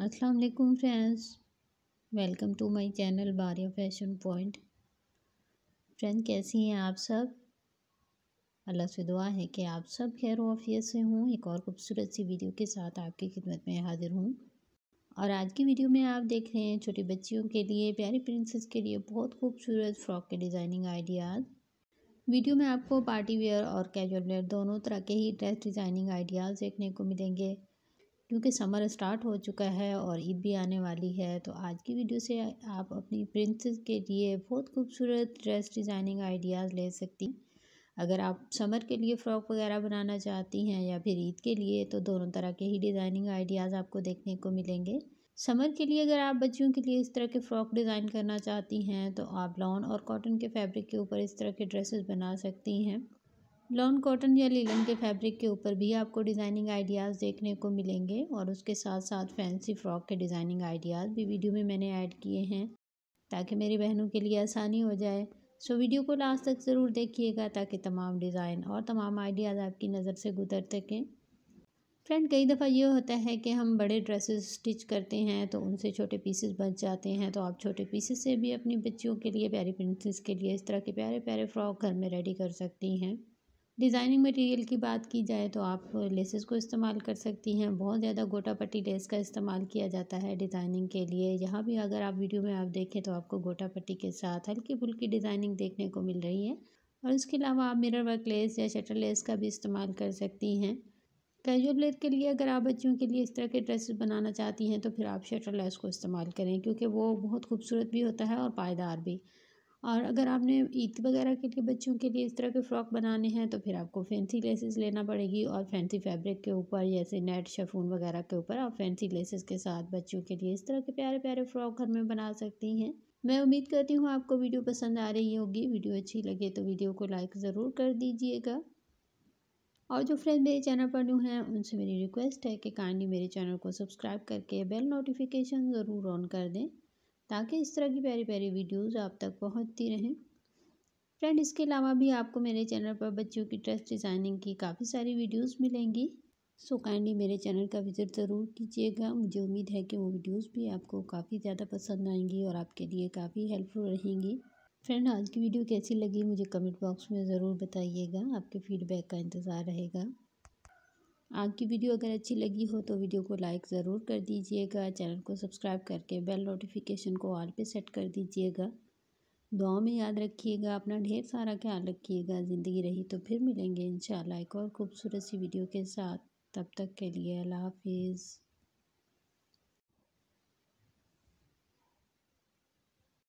अस्सलाम वालेकुम friends welcome to my channel Baria fashion point friend कैसी हैं आप सब? अल्लाह से दुआ है कि आप सब खैर वाफियत से हों। एक और खूबसूरत सी वीडियो के साथ आपकी खिदमत में हाजिर हूँ। और आज की वीडियो में आप देख रहे हैं छोटी बच्चियों के लिए, प्यारी प्रिंसेस के लिए बहुत खूबसूरत फ्रॉक के डिज़ाइनिंग आइडियाज़ वीडियो में आपको पार्टी वेयर और कैजुअल वेयर दोनों तरह के ही ड्रेस डिज़ाइनिंग आइडियाज़ देखने को मिलेंगे। क्योंकि समर स्टार्ट हो चुका है और ईद भी आने वाली है तो आज की वीडियो से आप अपनी प्रिंसेस के लिए बहुत खूबसूरत ड्रेस डिज़ाइनिंग आइडियाज़ ले सकती अगर आप समर के लिए फ़्रॉक वगैरह बनाना चाहती हैं या फिर ईद के लिए तो दोनों तरह के ही डिज़ाइनिंग आइडियाज़ आपको देखने को मिलेंगे। समर के लिए अगर आप बच्चियों के लिए इस तरह के फ़्रॉक डिज़ाइन करना चाहती हैं तो आप लॉन और कॉटन के फैब्रिक के ऊपर इस तरह के ड्रेसेस बना सकती हैं। लॉन कॉटन या लीलन के फैब्रिक के ऊपर भी आपको डिज़ाइनिंग आइडियाज़ देखने को मिलेंगे और उसके साथ साथ फैंसी फ्रॉक के डिज़ाइनिंग आइडियाज़ भी वीडियो में मैंने ऐड किए हैं, ताकि मेरी बहनों के लिए आसानी हो जाए। सो वीडियो को लास्ट तक ज़रूर देखिएगा, ताकि तमाम डिज़ाइन और तमाम आइडियाज़ आपकी नज़र से गुजर सकें। फ्रेंड, कई दफ़ा ये होता है कि हम बड़े ड्रेसेस स्टिच करते हैं तो उनसे छोटे पीसेस बच जाते हैं तो आप छोटे पीसेस से भी अपनी बच्चियों के लिए, प्यारी प्रिंसेस के लिए इस तरह के प्यारे प्यारे फ्रॉक घर में रेडी कर सकती हैं। डिज़ाइनिंग मटेरियल की बात की जाए तो आप लेसेस को इस्तेमाल कर सकती हैं। बहुत ज़्यादा गोटा पट्टी लेस का इस्तेमाल किया जाता है डिज़ाइनिंग के लिए। यहाँ भी अगर आप वीडियो में आप देखें तो आपको गोटा पट्टी के साथ हल्की फुल्की डिज़ाइनिंग देखने को मिल रही है। और इसके अलावा आप मिरर वर्क लेस या शटर लेस का भी इस्तेमाल कर सकती हैं। कैजुअल लेस के लिए अगर आप बच्चियों के लिए इस तरह के ड्रेसेस बनाना चाहती हैं तो फिर आप शटर लेस को इस्तेमाल करें क्योंकि वो बहुत खूबसूरत भी होता है और पायदार भी। और अगर आपने ईद वगैरह के लिए, बच्चों के लिए इस तरह के फ़्रॉक बनाने हैं तो फिर आपको फैंसी लेसेस लेना पड़ेगी और फैंसी फैब्रिक के ऊपर जैसे नेट शफून वगैरह के ऊपर आप फैंसी लेसेस के साथ बच्चों के लिए इस तरह के प्यारे प्यारे फ़्रॉक घर में बना सकती हैं। मैं उम्मीद करती हूँ आपको वीडियो पसंद आ रही होगी। वीडियो अच्छी लगे तो वीडियो को लाइक ज़रूर कर दीजिएगा। और जो फ्रेंड मेरे चैनल पर न्यू हैं, उनसे मेरी रिक्वेस्ट है कि काइंडली मेरे चैनल को सब्सक्राइब करके बेल नोटिफिकेशन ज़रूर ऑन कर दें। ताकि इस तरह की प्यारी प्यारी वीडियोज़ आप तक पहुँचती रहें। फ्रेंड, इसके अलावा भी आपको मेरे चैनल पर बच्चों की ड्रेस डिज़ाइनिंग की काफ़ी सारी वीडियोस मिलेंगी। सो काइंडली मेरे चैनल का विज़िट ज़रूर कीजिएगा। मुझे उम्मीद है कि वो वीडियोस भी आपको काफ़ी ज़्यादा पसंद आएँगी और आपके लिए काफ़ी हेल्पफुल रहेंगी। फ्रेंड, आज की वीडियो कैसी लगी मुझे कमेंट बॉक्स में ज़रूर बताइएगा। आपके फीडबैक का इंतज़ार रहेगा। आज की वीडियो अगर अच्छी लगी हो तो वीडियो को लाइक ज़रूर कर दीजिएगा, चैनल को सब्सक्राइब करके बेल नोटिफिकेशन को ऑल पे सेट कर दीजिएगा। दुआ में याद रखिएगा, अपना ढेर सारा ख्याल रखिएगा। ज़िंदगी रही तो फिर मिलेंगे इन एक और खूबसूरत सी वीडियो के साथ। तब तक के लिए अल्लाह हाफिज़।